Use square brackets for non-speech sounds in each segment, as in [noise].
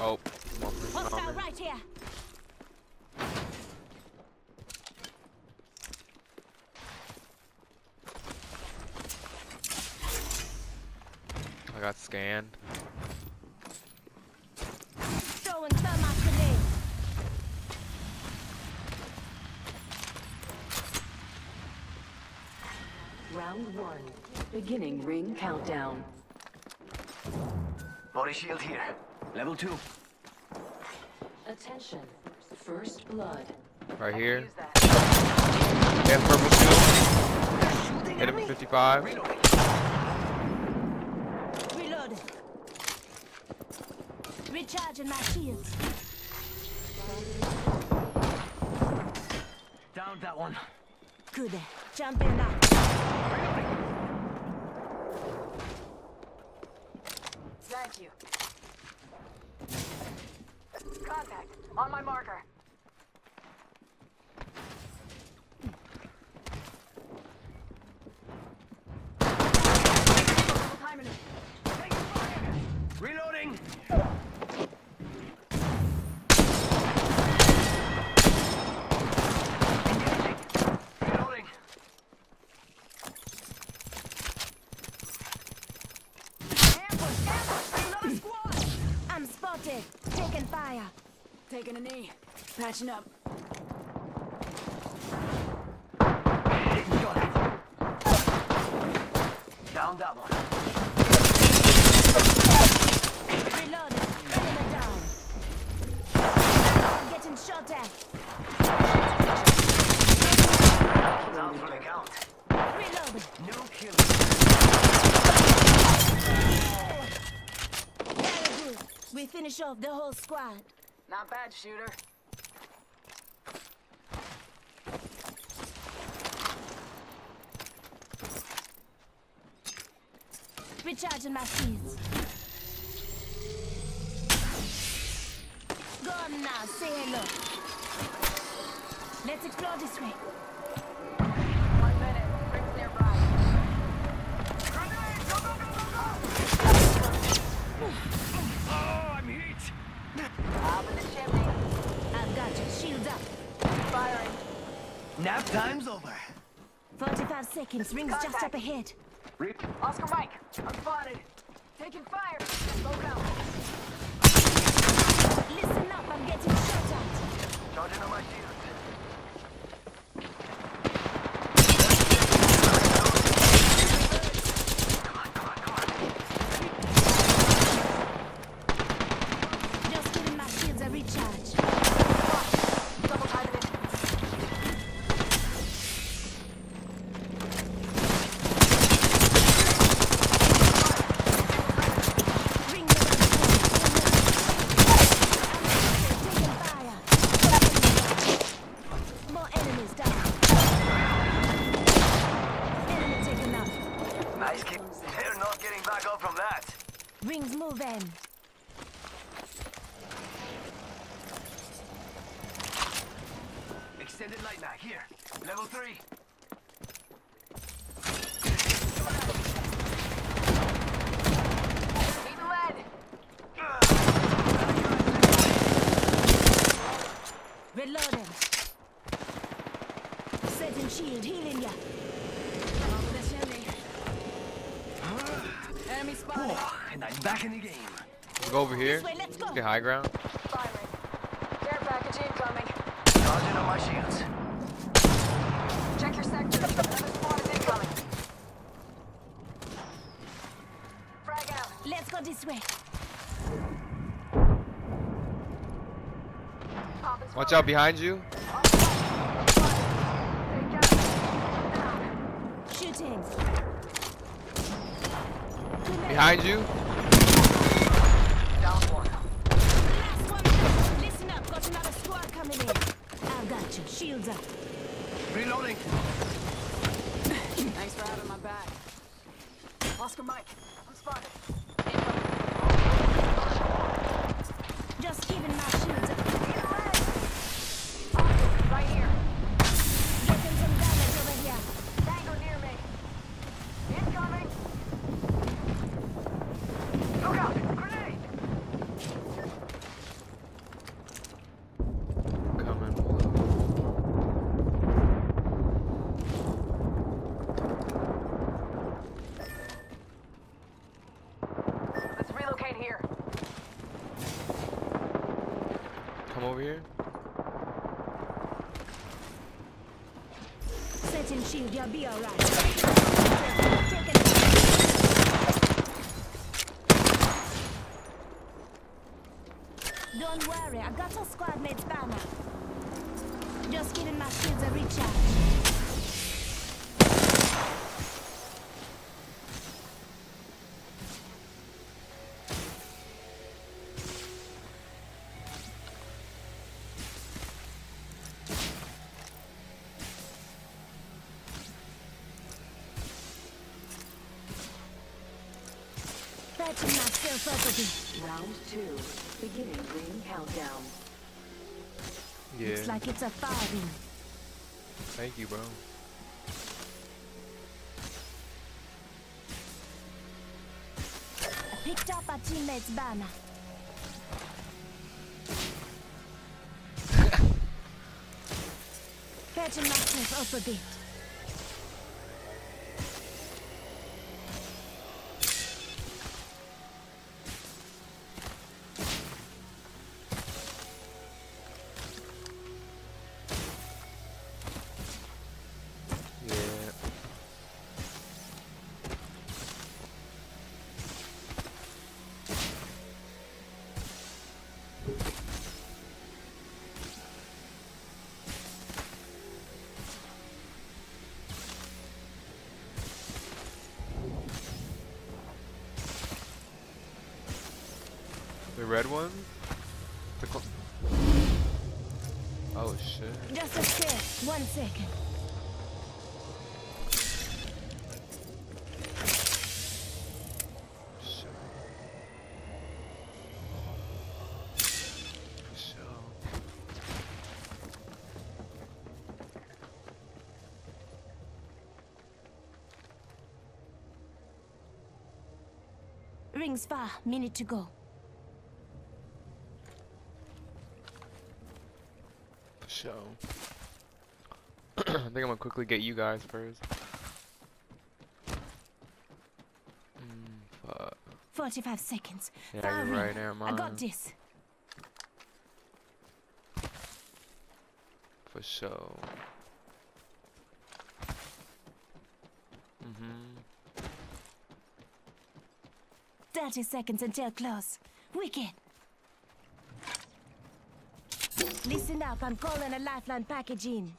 Oh, one person on Hostile right here. I got scanned. Throwing thermite grenade. Round one. Beginning ring countdown. Body shield here. Level two. Attention. First blood. Right here. They have purple shield. Hit him 55. Reloading. Recharging my shields. Down that one. Good. Jump in now. Thank you. Contact. On my marker. Timing it. Taking fire. Reloading. Engaging. Reloading. Ambush! Ambush! Another squad! I'm spotted. Taking fire. Taking a knee. Patching up. Got it. Down that one. Reloading. Enemy down. I'm getting shot at. Down for the count. Reloading. No killing. Very good. We finish off the whole squad. Not bad, shooter. Recharging my shields. Go on now, say hello. Let's explore this way. One minute. Rings nearby. Grenade! Go, go, go, go, go! Oh, I'm hit. Up in the chimney. I've got you. Shields up. Firing. Nap time's over. 45 seconds. Rings just up ahead. Rip. Oscar Mike. I'm spotted. Taking fire. Slow down. Listen up. I'm getting shot at. Charging on my shield. Come on, come on, come on. Just giving my shields a recharge. Double timing it. Ring the Taking fire. More enemies down. Enemy taken out. Nice kick. They're not getting back up from that. Rings moving. Extended light mag here. Level three. Need lead. Reloading. Setting shield. Healing ya. Up in the chimney. Enemy spotted. Oh, and I'm back in the game. We'll go over here. Way. Let's go. Let's get high ground. Firing. Care package incoming. Charging on my shields. Check your sector. Another squad is incoming. Frag out. Let's go this way. Watch out behind you. Take out. Down. Shooting. Behind you. Shields up. Reloading. [laughs] Thanks for having my back. Oscar Mike. You'll be alright. Don't worry, I got Patching myself up a bit. Round two. Beginning ring countdown. Yeah. Looks like it's a firing. Thank you, bro. I picked up our teammate's banner. [laughs] Patching myself up a bit. Red one? The cl- oh shit. Just a sec. One second. Rings far. Minute to go. For [clears throat] sure. I think I'm gonna quickly get you guys first. Mm, fuck. 45 seconds. Yeah, Far you're right, ring. never I got this. For sure. Mm-hmm. 30 seconds until close. Wicked. Listen up, I'm calling a lifeline package in.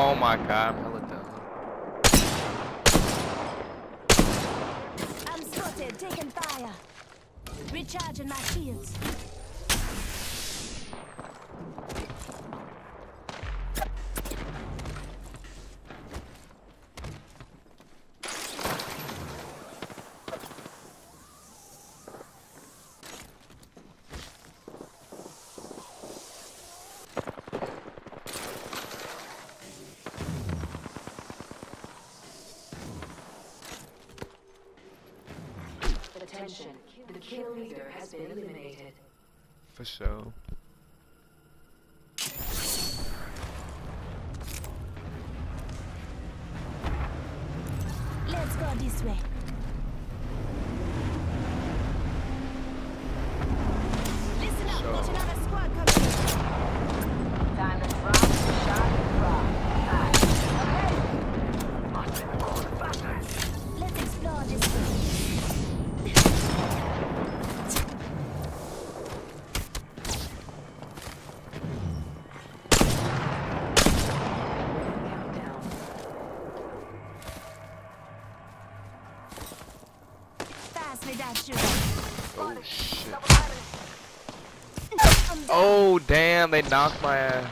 Oh my god, I'm hella dumb. I'm spotted, taking fire. Recharging my shields. Attention. The kill leader has been eliminated. For sure. Let's go this way. Pass me that sugar. Oh shit. Double timing. I'm down. Oh damn, they knocked my ass.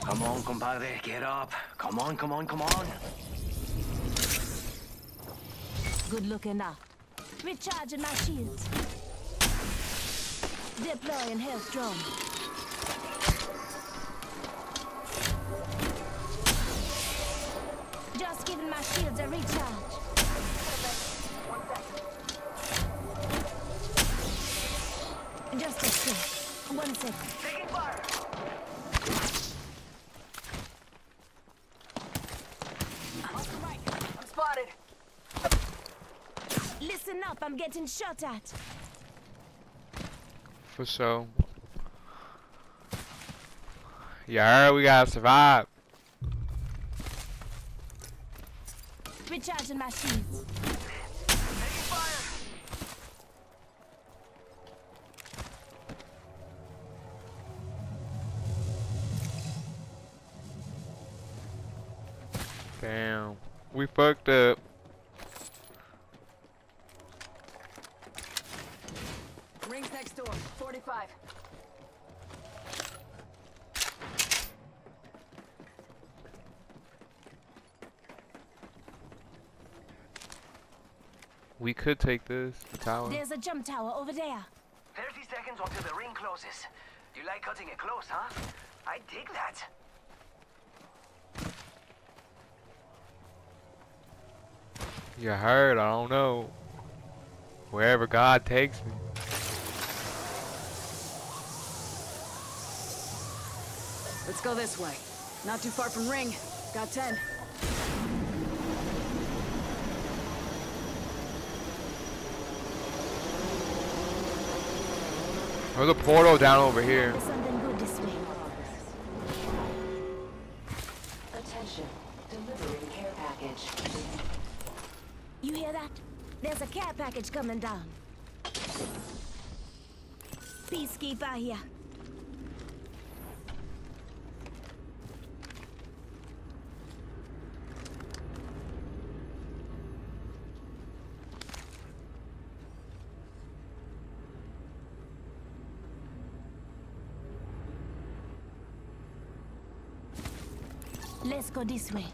Come on, compadre, get up. Come on, come on, come on. Good looking now. Recharging my shields. Deploying health drone. Shields a recharge. Just a sec. One second. Taking fire. I'm spotted. Listen up, I'm getting shot at. For sure. Yeah, we gotta survive. Recharging my shields. Damn. We fucked up. Rings next door. 45. We could take this, the tower. There's a jump tower over there. 30 seconds until the ring closes. You like cutting it close, huh? I dig that. You heard, I don't know. Wherever God takes me. Let's go this way. Not too far from ring. Got 10. There's a portal down over here. There's something good this way. Attention. Delivering care package. You hear that? There's a care package coming down. Peacekeeper here. Let's go this way.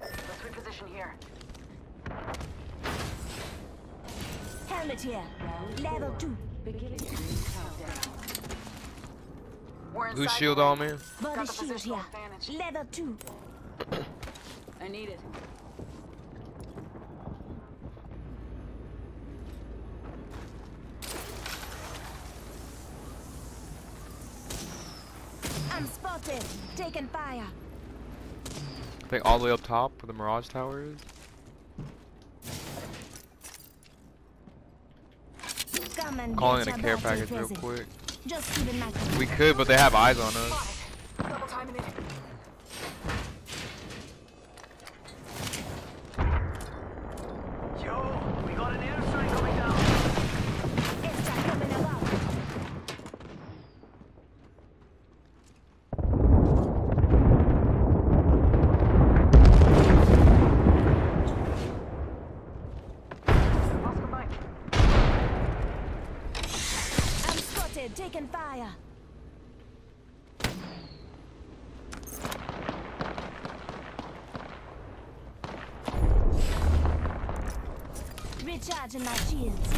Let's reposition here. Helmet here. Level 2. Beginning ring countdown. We're inside. Who's shield on me? Body shield here. Level 2. I need it. Taking fire. I think all the way up top where the Mirage Tower is. Calling in a care package real quick. Just keep in mind. We could, but they have eyes on us. Spotted. Double timing it. Yo, we got an airstrike coming down. Extra coming along. Oscar Mike. I'm spotted. Taking fire. Recharging my shields.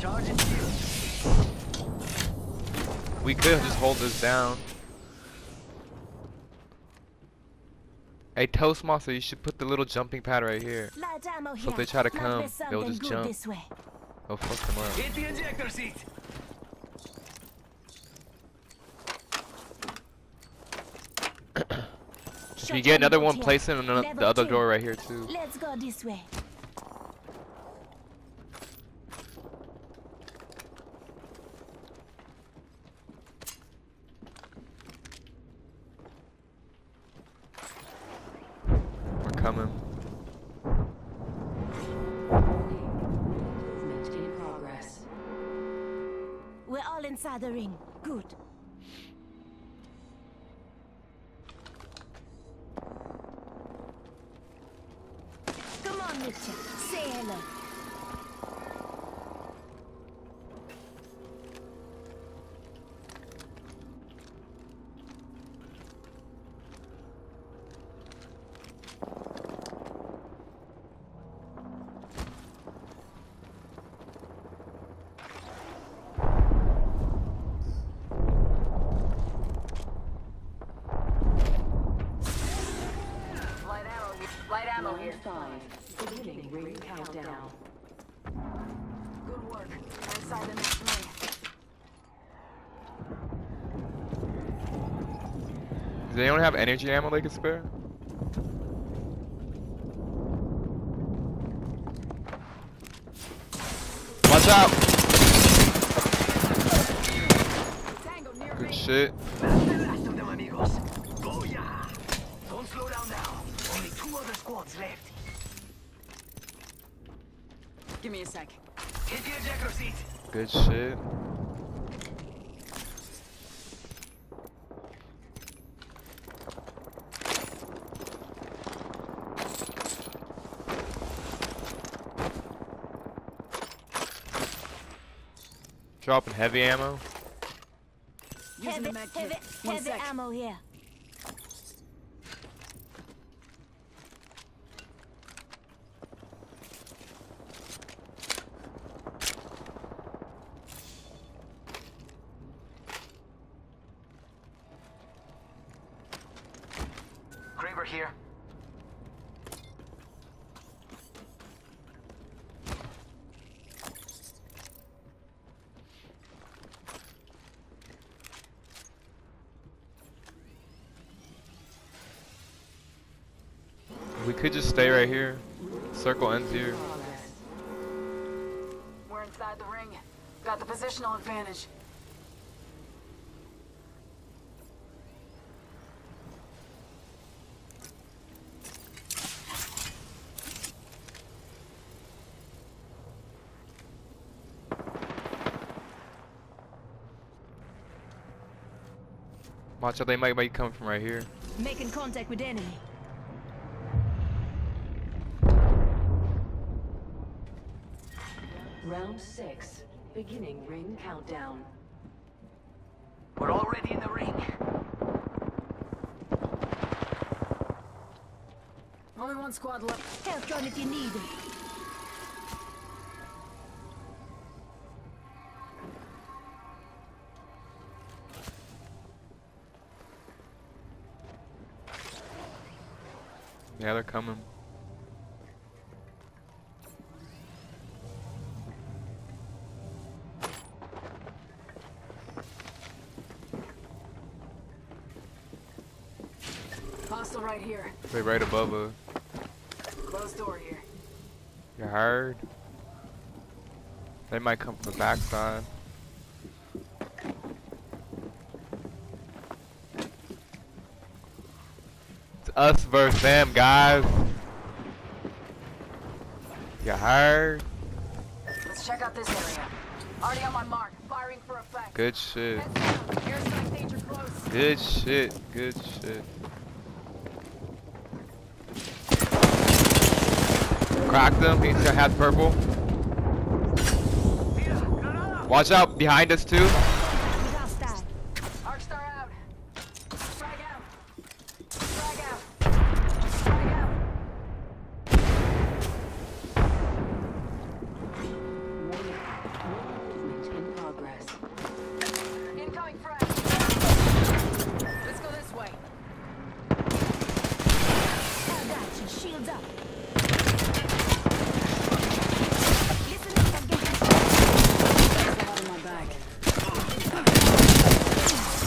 Charging shield. We could just hold this down. Hey Toastmaster, you should put the little jumping pad right here. So if they try to come, they'll just jump. This way. Oh fuck them up. Hit the ejector seat. If you get another one, place it in the, other door right here too. Let's go this way. We're coming. Movement in progress. We're all inside the ring. Good. With you. Say hello. Light ammo here. Light ammo five. Beginning ring countdown. Good work. We're inside the next ring. Does anyone have energy ammo they can spare? Watch out! Good me. shit. Squads left. Give me a sec. Hit the ejector seat. Good shit. Dropping heavy ammo. Heavy, the med kit. heavy, heavy ammo here. Kraber here. We could just stay right here. Circle ends here. We're inside the ring. Got the positional advantage. Watch out, they might might come from right here. Making contact with enemy. Round six. Beginning ring countdown. We're already in the ring. Only one squad left. Health gun if you need it. Yeah, they're coming. They right above us. Closed door here. You heard? They might come from the backside. It's us versus them, guys. You heard? Let's check out this area. Already on my mark. Firing for effect. Good shit. Heads down. Airstrike danger close. Good shit. Good shit. Cracked him. He had purple. Watch out behind us too.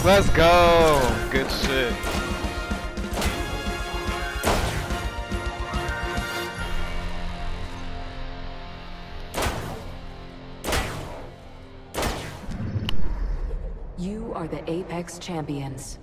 Let's go. Good shit. You are the Apex Champions.